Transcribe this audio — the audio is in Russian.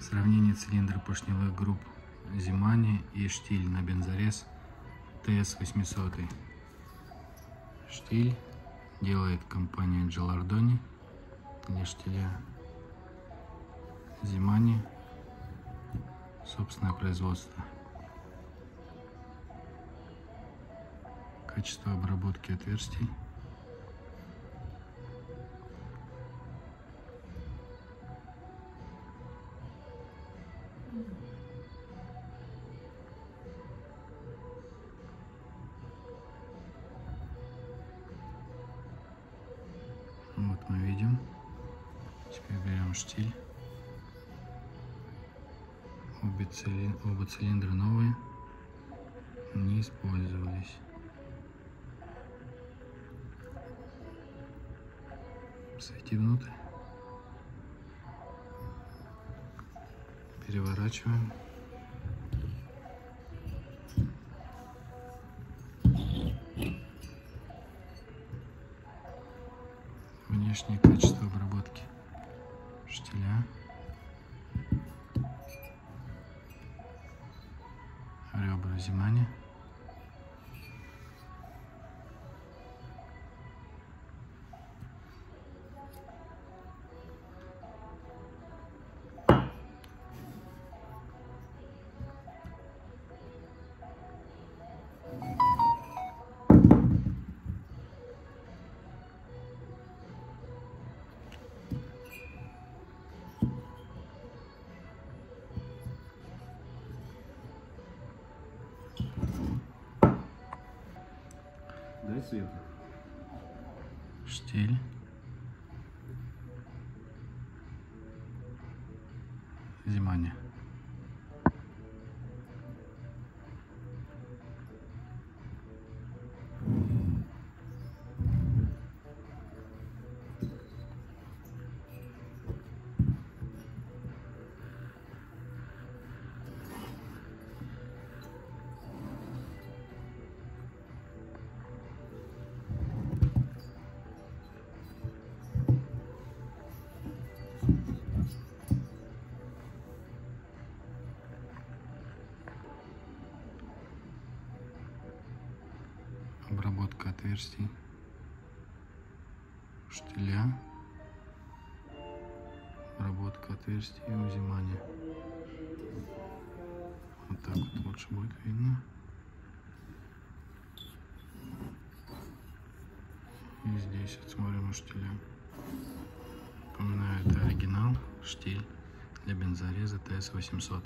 Сравнение цилиндра поршневых групп Зимани и штиль на бензорез ТС-800. Штиль делает компания Джалардони для штиля. Зимани собственное производство. Качество обработки отверстий. Вот мы видим. Теперь берем штиль. Обе, цили... Оба цилиндра новые. Не использовались. Зайти внутрь. Переворачиваем. внешнее качество обработки штиля. Ребра Зимани. Дай свет. Штиль. Зимани. Обработка отверстий. Штиля обработка отверстий и узимания вот так вот лучше будет видно. И здесь вот смотрим у штиля напоминаю это оригинал штиль для бензореза ТС 800